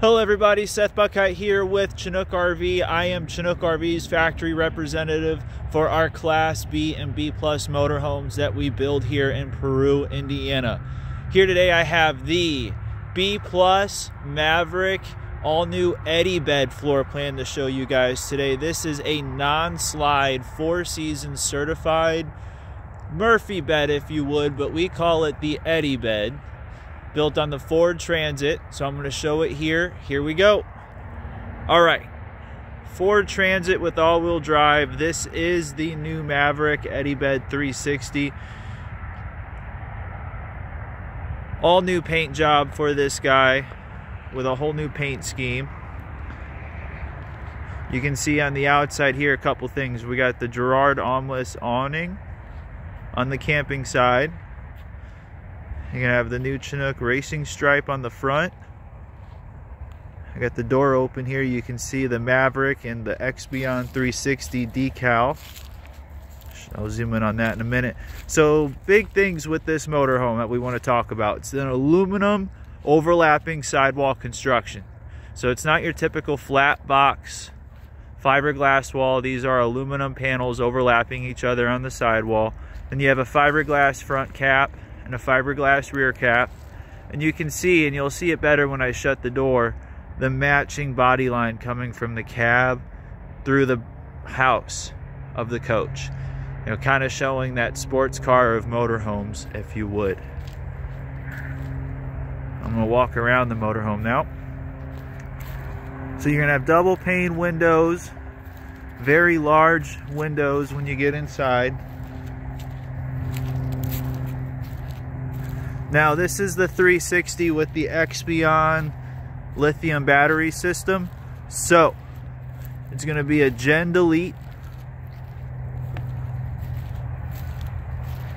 Hello everybody, Seth Buchheit here with Chinook RV. I am Chinook RV's factory representative for our Class B and B Plus motorhomes that we build here in Peru, Indiana. Here today I have the B Plus Maverick all new Eddie bed floor plan to show you guys today. This is a non-slide, four season certified Murphy bed if you would, but we call it the Eddie bed built on the Ford Transit. So I'm going to show it here. Here we go. All right. Ford Transit with all-wheel drive. This is the new Maverick Eddie Bed 360. All new paint job for this guy with a whole new paint scheme. You can see on the outside here a couple things. We got the Girard Armless awning on the camping side. You're gonna have the new Chinook racing stripe on the front. I got the door open here. You can see the Maverick and the Expion 360 decal. I'll zoom in on that in a minute. So big things with this motorhome that we want to talk about. It's an aluminum overlapping sidewall construction. So it's not your typical flat box fiberglass wall. These are aluminum panels overlapping each other on the sidewall. Then you have a fiberglass front cap and a fiberglass rear cap. And you can see, and you'll see it better when I shut the door, the matching body line coming from the cab through the house of the coach. You know, kind of showing that sports car of motorhomes, if you would. I'm gonna walk around the motorhome now. So you're gonna have double pane windows, very large windows when you get inside. Now this is the 360 with the Expion lithium battery system. So it's gonna be a Gen Delete.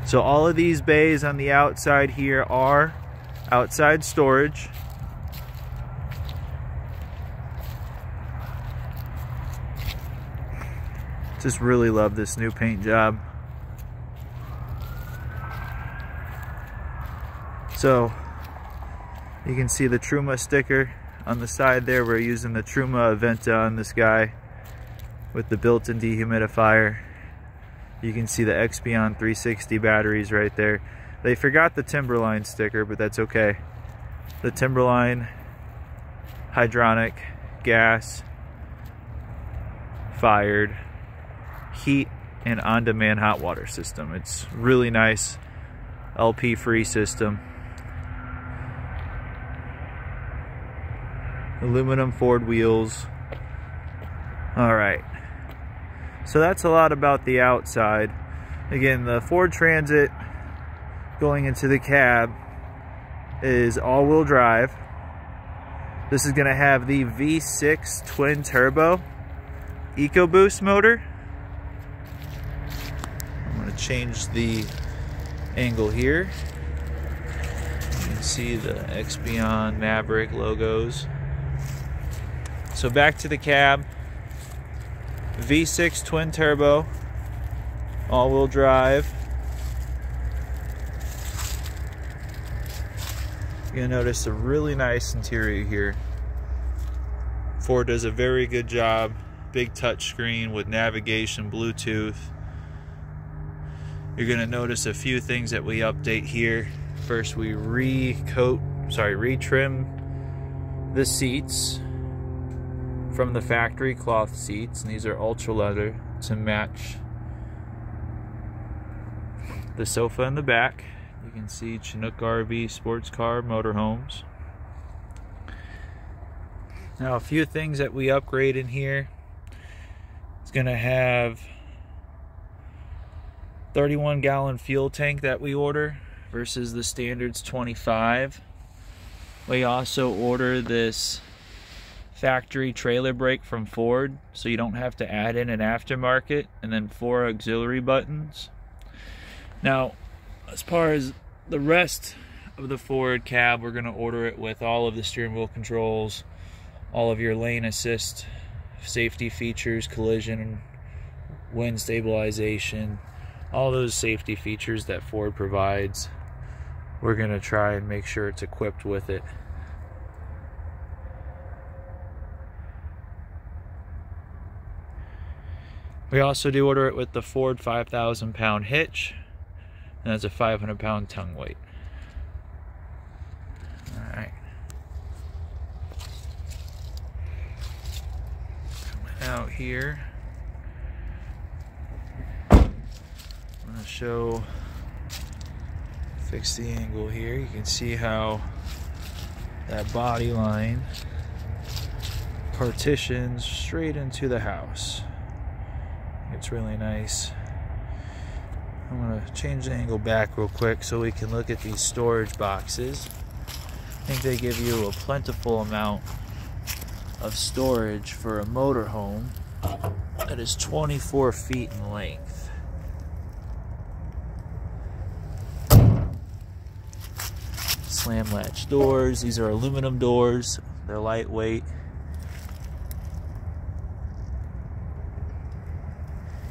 So all of these bays on the outside here are outside storage. Just really love this new paint job. So you can see the Truma sticker on the side there. We're using the Truma Aventa on this guy with the built-in dehumidifier. You can see the Expion 360 batteries right there. They forgot the Timberline sticker, but that's okay. The Timberline hydronic gas fired heat and on-demand hot water system. It's really nice LP free system. Aluminum Ford wheels. All right. So that's a lot about the outside. Again, the Ford Transit going into the cab is all-wheel drive. This is going to have the V6 twin turbo EcoBoost motor. I'm going to change the angle here. You can see the Expion Maverick logos. So back to the cab. V6 twin turbo, all-wheel drive. You're gonna notice a really nice interior here. Ford does a very good job. Big touchscreen with navigation, Bluetooth. You're gonna notice a few things that we update here. First, we recoat, sorry, retrim the seats from the factory cloth seats, and these are ultra leather to match the sofa in the back. You can see Chinook RV sports car motorhomes. Now, a few things that we upgrade in here. It's to have 31 gallon fuel tank that we order versus the standards 25. We also order this factory trailer brake from Ford so you don't have to add in an aftermarket and then four auxiliary buttons. Now, as far as the rest of the Ford cab, we're going to order it with all of the steering wheel controls, all of your lane assist, safety features, collision, wind stabilization, all those safety features that Ford provides. We're going to try and make sure it's equipped with it. We also do order it with the Ford 5,000 pound hitch, and that's a 500 pound tongue weight. All right. Coming out here. I'm gonna show, fix the angle here. You can see how that body line partitions straight into the house. It's really nice. I'm gonna change the angle back real quick so we can look at these storage boxes. I think they give you a plentiful amount of storage for a motorhome that is 24 feet in length. Slam latch doors. These are aluminum doors. They're lightweight.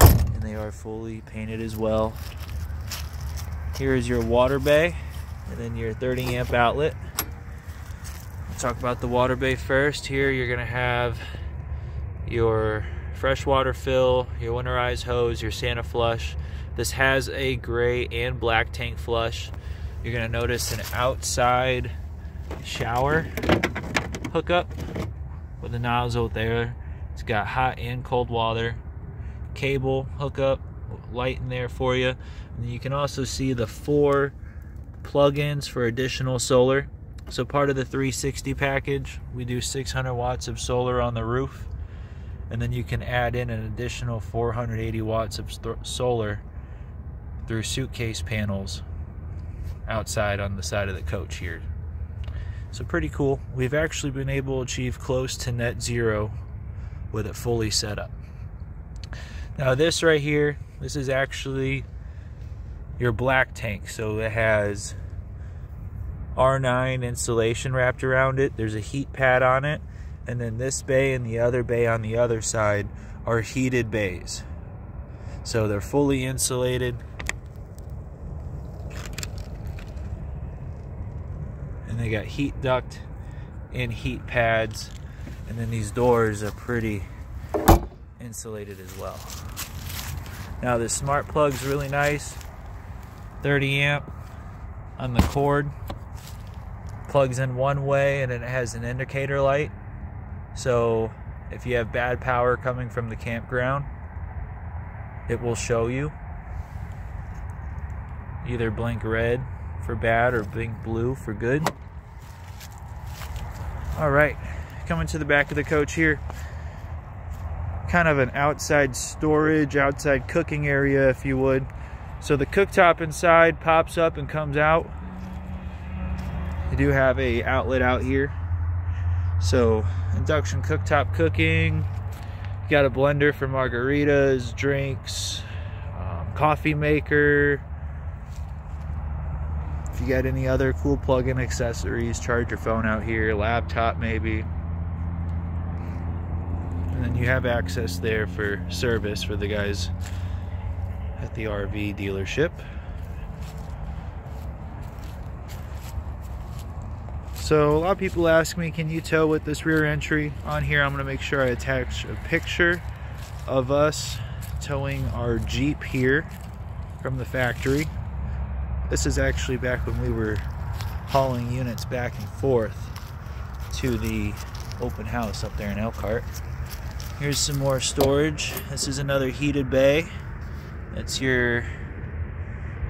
And they are fully painted as well. Here is your water bay and then your 30 amp outlet. Talk about the water bay first. Here you're gonna have your freshwater fill, your winterized hose, your Santa flush. This has a gray and black tank flush. You're gonna notice an outside shower hookup with a nozzle there. It's got hot and cold water, cable hookup, light in there for you. And you can also see the four plugins for additional solar. So part of the 360 package, we do 600 watts of solar on the roof. And then you can add in an additional 480 watts of solar through suitcase panels outside on the side of the coach here. So pretty cool. We've actually been able to achieve close to net zero with it fully set up. Now this right here, this is actually your black tank. So it has R9 insulation wrapped around it. There's a heat pad on it. And then this bay and the other bay on the other side are heated bays. So they're fully insulated. And they got heat duct and heat pads. And then these doors are pretty insulated as well. Now this smart plug's really nice. 30 amp on the cord. Plugs in one way and it has an indicator light. So if you have bad power coming from the campground, it will show you. Either blink red for bad or blink blue for good. All right, coming to the back of the coach here. Kind of an outside storage, outside cooking area, if you would. So the cooktop inside pops up and comes out. You do have a outlet out here. So induction cooktop cooking. You got a blender for margaritas, drinks, um, coffee maker. If you got any other cool plug-in accessories, charge your phone out here, laptop maybe. And then you have access there for service for the guys at the RV dealership. So a lot of people ask me, can you tow with this rear entry? On here, I'm gonna make sure I attach a picture of us towing our Jeep here from the factory. This is actually back when we were hauling units back and forth to the open house up there in Elkhart. Here's some more storage. This is another heated bay. That's your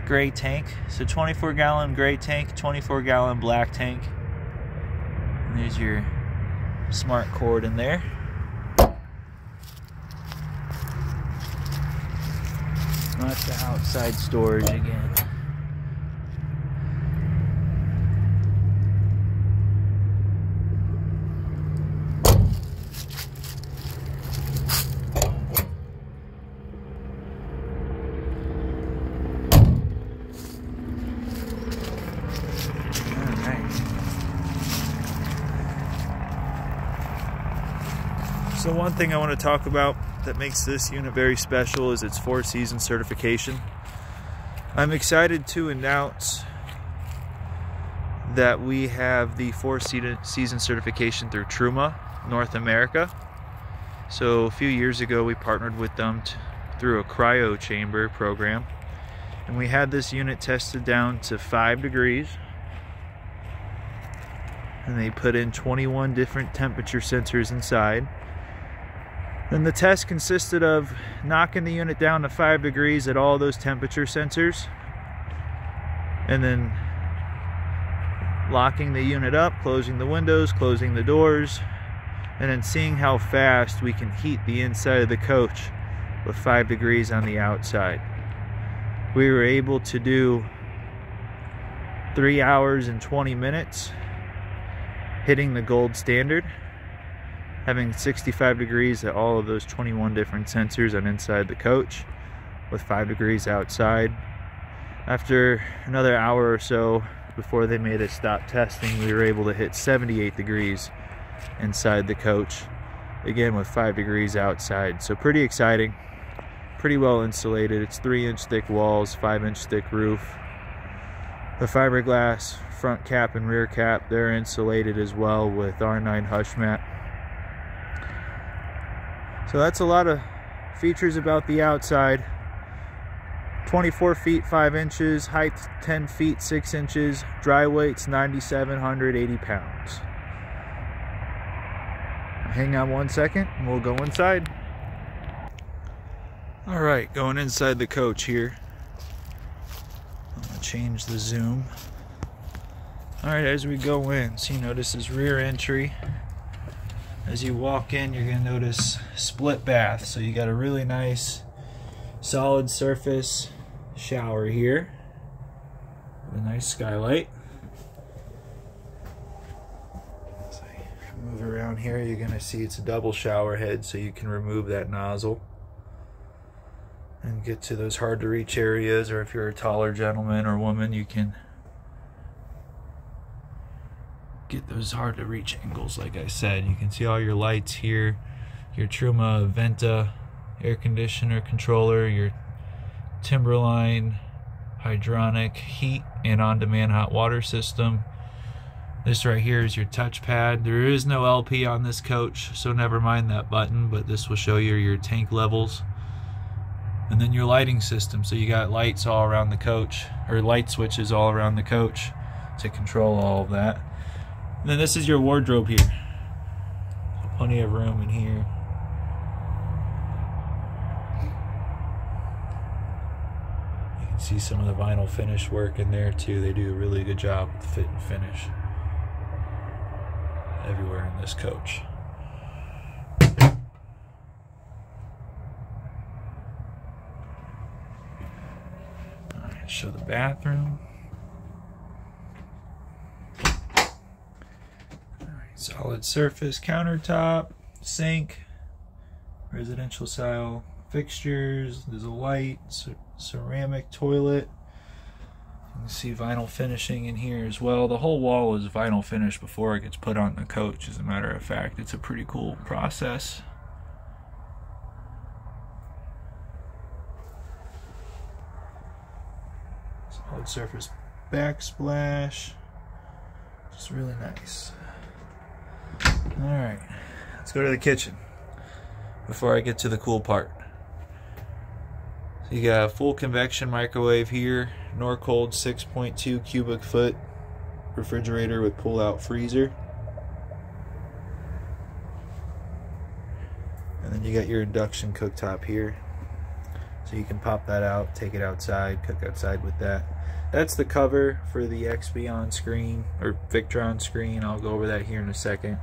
gray tank. So 24 gallon gray tank, 24 gallon black tank. And there's your smart cord in there. Not the outside storage again. So one thing I want to talk about that makes this unit very special is its four season certification. I'm excited to announce that we have the four season certification through Truma North America. So a few years ago we partnered with them through a cryo chamber program. And we had this unit tested down to five degrees. And they put in 21 different temperature sensors inside. Then the test consisted of knocking the unit down to five degrees at all those temperature sensors. And then locking the unit up, closing the windows, closing the doors, and then seeing how fast we can heat the inside of the coach with five degrees on the outside. We were able to do three hours and 20 minutes hitting the gold standard having 65 degrees at all of those 21 different sensors on inside the coach with 5 degrees outside. After another hour or so before they made us stop testing, we were able to hit 78 degrees inside the coach, again with 5 degrees outside. So pretty exciting, pretty well insulated. It's 3 inch thick walls, 5 inch thick roof. The fiberglass front cap and rear cap, they're insulated as well with R9 hush mat. So that's a lot of features about the outside. 24 feet 5 inches, height 10 feet 6 inches, dry weight's 9,780 pounds. Hang on one second and we'll go inside. All right, going inside the coach here. I'm gonna change the zoom. All right, as we go in, so you notice this rear entry. As you walk in, you're gonna notice split bath. So you got a really nice solid surface shower here. with A nice skylight. As I move around here, you're gonna see it's a double shower head so you can remove that nozzle and get to those hard to reach areas or if you're a taller gentleman or woman you can get those hard to reach angles like I said. You can see all your lights here, your Truma Aventa air conditioner controller, your Timberline hydronic heat and on-demand hot water system. This right here is your touchpad. There is no LP on this coach, so never mind that button, but this will show you your tank levels. And then your lighting system. So you got lights all around the coach, or light switches all around the coach to control all of that. And then this is your wardrobe here. Plenty of room in here. You can see some of the vinyl finish work in there too. They do a really good job with fit and finish everywhere in this coach. Show the bathroom. Solid surface countertop, sink, residential style fixtures. There's a light, ceramic toilet. You can see vinyl finishing in here as well. The whole wall is vinyl finish before it gets put on the coach, as a matter of fact. It's a pretty cool process. Solid surface backsplash. Just really nice. All right, let's go to the kitchen before I get to the cool part. So you got a full convection microwave here, Norcold 6.2 cubic foot refrigerator with pull-out freezer. And then you got your induction cooktop here. So you can pop that out, take it outside, cook outside with that. That's the cover for the Expion screen, or Victron screen. I'll go over that here in a second.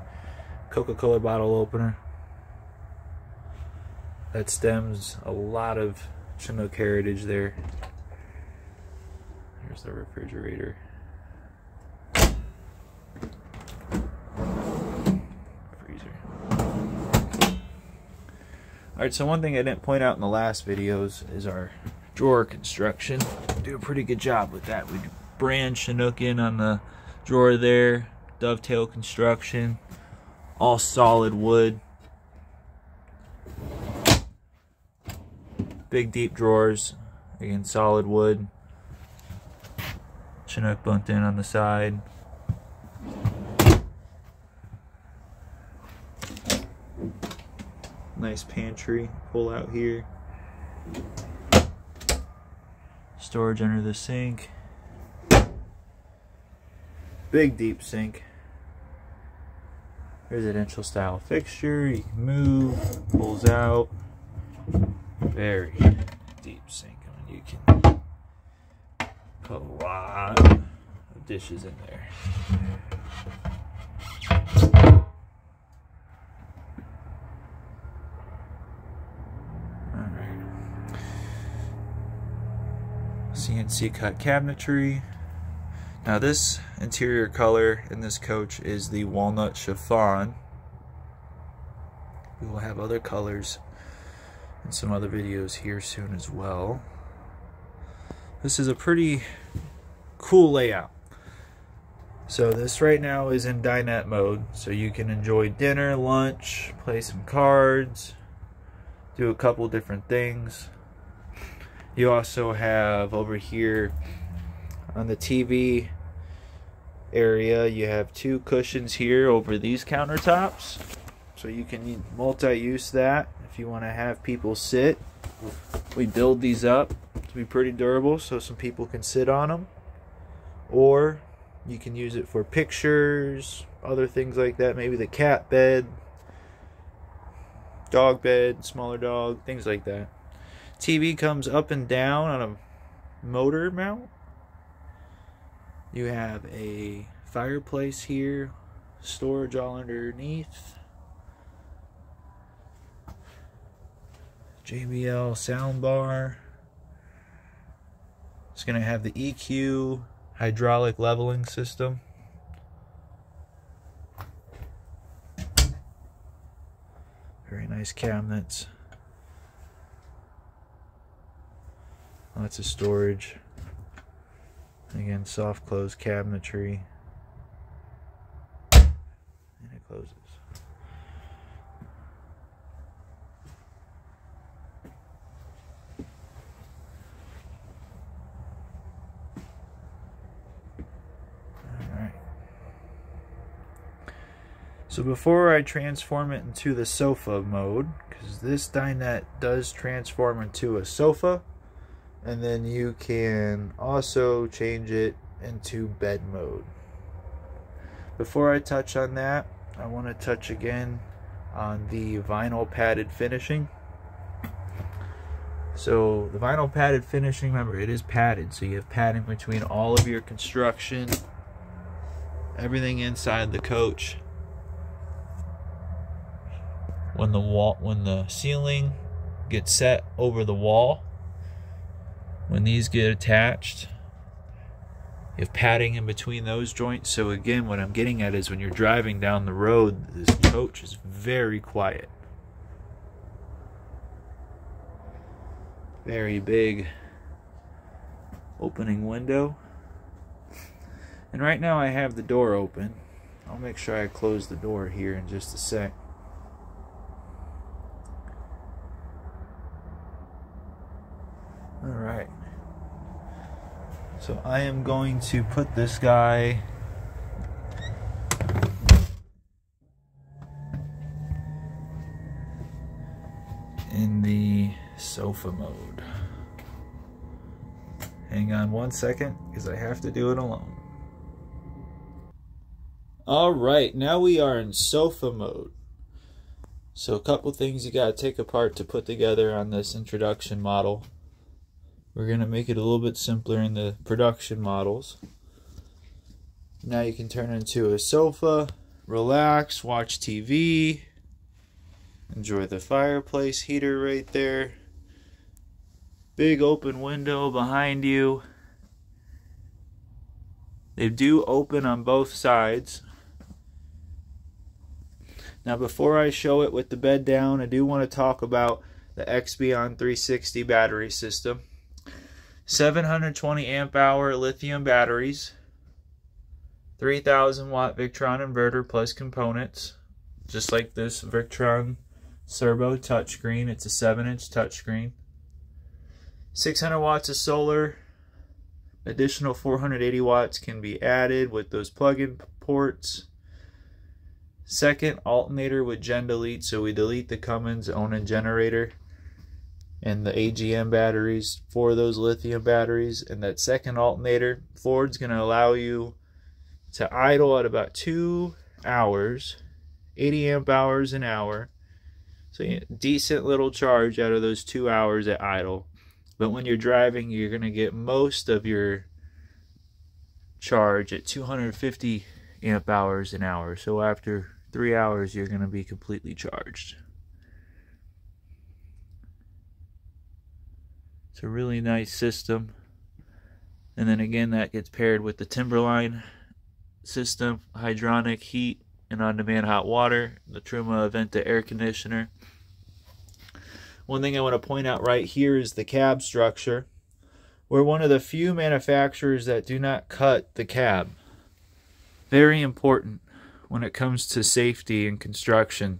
Coca-Cola bottle opener. That stems a lot of Chinook heritage there. Here's the refrigerator. Freezer. Alright, so one thing I didn't point out in the last videos is our drawer construction. We do a pretty good job with that. We brand Chinook in on the drawer there. Dovetail construction all solid wood. Big deep drawers, again solid wood. Chinook bunt in on the side. Nice pantry pull out here. Storage under the sink. Big deep sink. Residential style fixture. You can move, pulls out. Very deep sink. I mean, you can put a lot of dishes in there. All right. CNC cut cabinetry. Now this interior color in this coach is the walnut chiffon. We will have other colors in some other videos here soon as well. This is a pretty cool layout. So this right now is in dinette mode, so you can enjoy dinner, lunch, play some cards, do a couple different things. You also have over here on the TV area, you have two cushions here over these countertops. So you can multi-use that if you want to have people sit. We build these up to be pretty durable so some people can sit on them. Or you can use it for pictures, other things like that. Maybe the cat bed, dog bed, smaller dog, things like that. TV comes up and down on a motor mount. You have a fireplace here, storage all underneath. JBL soundbar. It's going to have the EQ hydraulic leveling system. Very nice cabinets. Lots of storage. Again, soft close cabinetry. And it closes. So before I transform it into the sofa mode, because this dinette does transform into a sofa, and then you can also change it into bed mode. Before I touch on that I want to touch again on the vinyl padded finishing. So the vinyl padded finishing remember it is padded. So you have padding between all of your construction everything inside the coach. When the wall when the ceiling gets set over the wall when these get attached you have padding in between those joints so again what I'm getting at is when you're driving down the road this coach is very quiet. Very big opening window. And right now I have the door open. I'll make sure I close the door here in just a sec. All right. So I am going to put this guy in the sofa mode. Hang on one second because I have to do it alone. All right, now we are in sofa mode. So a couple things you got to take apart to put together on this introduction model. We're going to make it a little bit simpler in the production models. Now you can turn into a sofa, relax, watch TV, enjoy the fireplace heater right there. Big open window behind you. They do open on both sides. Now before I show it with the bed down, I do want to talk about the Expion 360 battery system. 720 amp hour lithium batteries, 3000 watt Victron inverter plus components, just like this Victron Cerbo touchscreen. It's a 7 inch touchscreen. 600 watts of solar. Additional 480 watts can be added with those plug-in ports. Second alternator with gen delete, so we delete the Cummins Onan generator and the AGM batteries for those lithium batteries. And that second alternator, Ford's going to allow you to idle at about two hours, 80 amp hours an hour. So decent little charge out of those two hours at idle. But when you're driving, you're going to get most of your charge at 250 amp hours an hour. So after three hours, you're going to be completely charged. It's a really nice system. And then again, that gets paired with the Timberline system, hydronic heat and on-demand hot water, the Truma Aventa air conditioner. One thing I want to point out right here is the cab structure. We're one of the few manufacturers that do not cut the cab. Very important when it comes to safety and construction.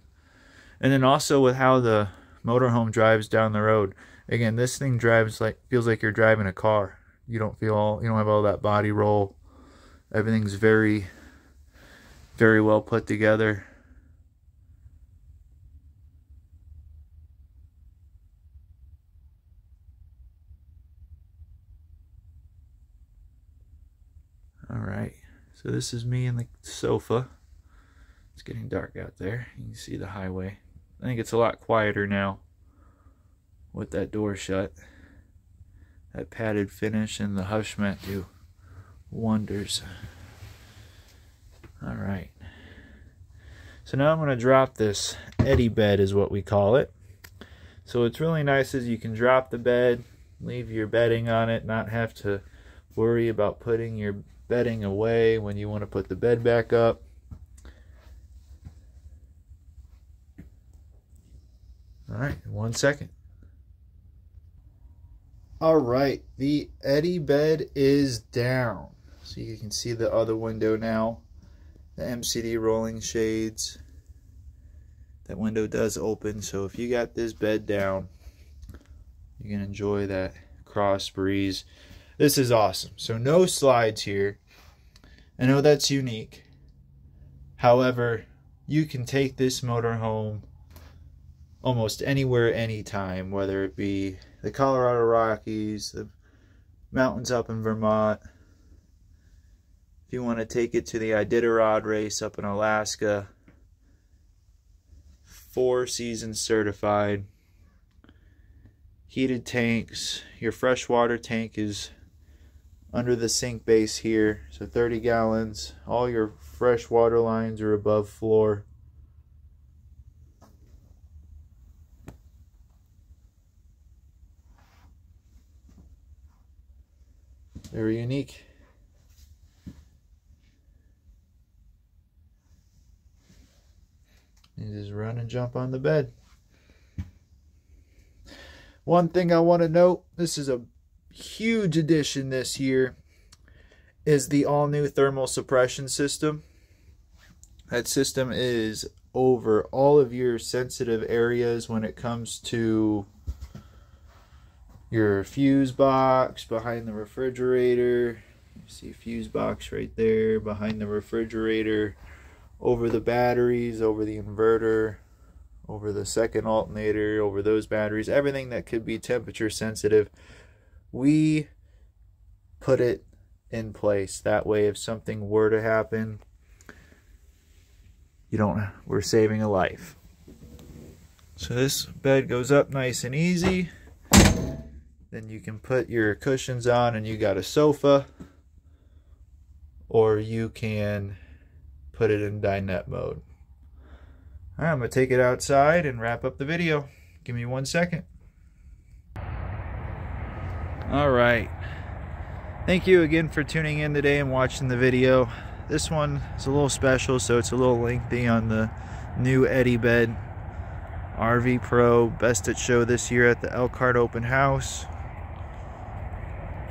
And then also with how the motorhome drives down the road. Again, this thing drives like feels like you're driving a car. You don't feel all you don't have all that body roll. Everything's very very well put together. All right. So this is me in the sofa. It's getting dark out there. You can see the highway. I think it's a lot quieter now with that door shut. That padded finish and the hush mat do wonders. All right. So now I'm going to drop this Eddie bed is what we call it. So it's really nice is you can drop the bed, leave your bedding on it, not have to worry about putting your bedding away when you want to put the bed back up. All right, one second. All right, the Eddie bed is down. So you can see the other window now. The MCD rolling shades. That window does open, so if you got this bed down, you can enjoy that cross breeze. This is awesome. So no slides here. I know that's unique. However, you can take this motorhome almost anywhere, anytime, whether it be the Colorado Rockies, the mountains up in Vermont. If you want to take it to the Iditarod race up in Alaska, four seasons certified, heated tanks. Your freshwater tank is under the sink base here, so 30 gallons. All your fresh water lines are above floor. Very unique. You just run and jump on the bed. One thing I want to note, this is a huge addition this year, is the all-new thermal suppression system. That system is over all of your sensitive areas when it comes to your fuse box behind the refrigerator. You see fuse box right there behind the refrigerator, over the batteries, over the inverter, over the second alternator, over those batteries, everything that could be temperature sensitive. We put it in place. That way if something were to happen, you don't we're saving a life. So this bed goes up nice and easy. Then you can put your cushions on and you got a sofa. Or you can put it in dinette mode. Alright, I'm going to take it outside and wrap up the video. Give me one second. Alright. Thank you again for tuning in today and watching the video. This one is a little special, so it's a little lengthy on the new Eddie bed. RV Pro, best at show this year at the Elkhart Open House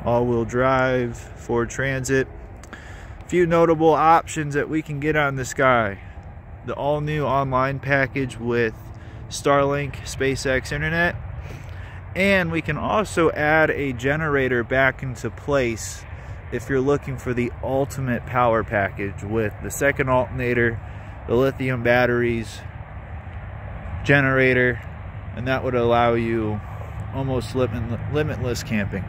all-wheel drive, Ford Transit. A few notable options that we can get on this guy. The all-new online package with Starlink, SpaceX Internet. And we can also add a generator back into place if you're looking for the ultimate power package with the second alternator, the lithium batteries, generator, and that would allow you almost limitless camping.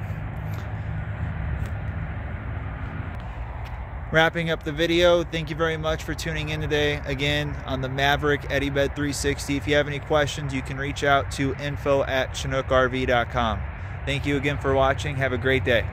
Wrapping up the video, thank you very much for tuning in today again on the Maverick Eddie Bed 360. If you have any questions, you can reach out to info at ChinookRV.com. Thank you again for watching. Have a great day.